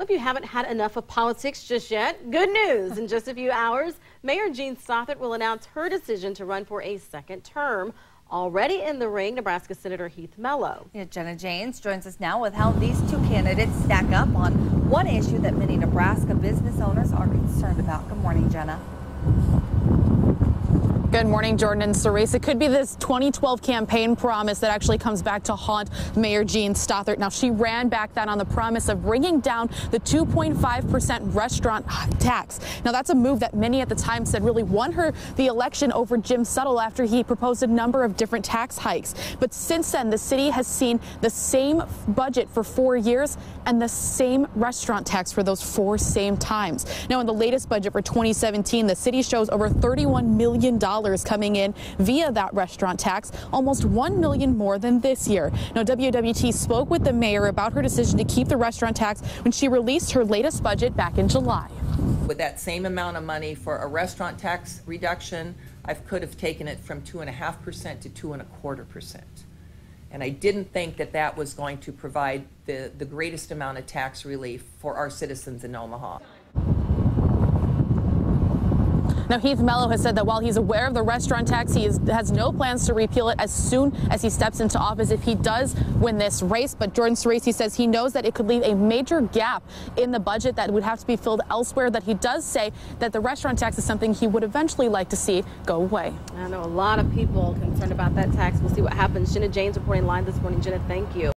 If you haven't had enough of politics just yet, good news. In just a few hours, Mayor Jean Stothert will announce her decision to run for a second term. Already in the ring, Nebraska Senator Heath Mello. Yeah, Jenna Janes joins us now with how these two candidates stack up on one issue that many Nebraska business owners are concerned about. Good morning, Jenna. Good morning, Jordan and Cerise. It could be this 2012 campaign promise that actually comes back to haunt Mayor Jean Stothert. Now, she ran back that on the promise of bringing down the 2.5% restaurant tax. Now, that's a move that many at the time said really won her the election over Jim Suttle after he proposed a number of different tax hikes. But since then, the city has seen the same budget for four years and the same restaurant tax for those four same times. Now, in the latest budget for 2017, the city shows over $31 million coming in via that restaurant tax, almost 1 million more than this year. Now, WOWT spoke with the mayor about her decision to keep the restaurant tax when she released her latest budget back in July. With that same amount of money for a restaurant tax reduction, I could have taken it from two and a half percent to two and a quarter percent. And I didn't think that that was going to provide the, the greatest amount of tax relief for our citizens in Omaha. Now, Heath Mello has said that while he's aware of the restaurant tax, he is, has no plans to repeal it as soon as he steps into office if he does win this race. But Jordan Cerise says he knows that it could leave a major gap in the budget that would have to be filled elsewhere. That he does say that the restaurant tax is something he would eventually like to see go away. I know a lot of people concerned about that tax. We'll see what happens. Jenna James reporting live this morning. Jenna, thank you.